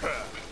Huh.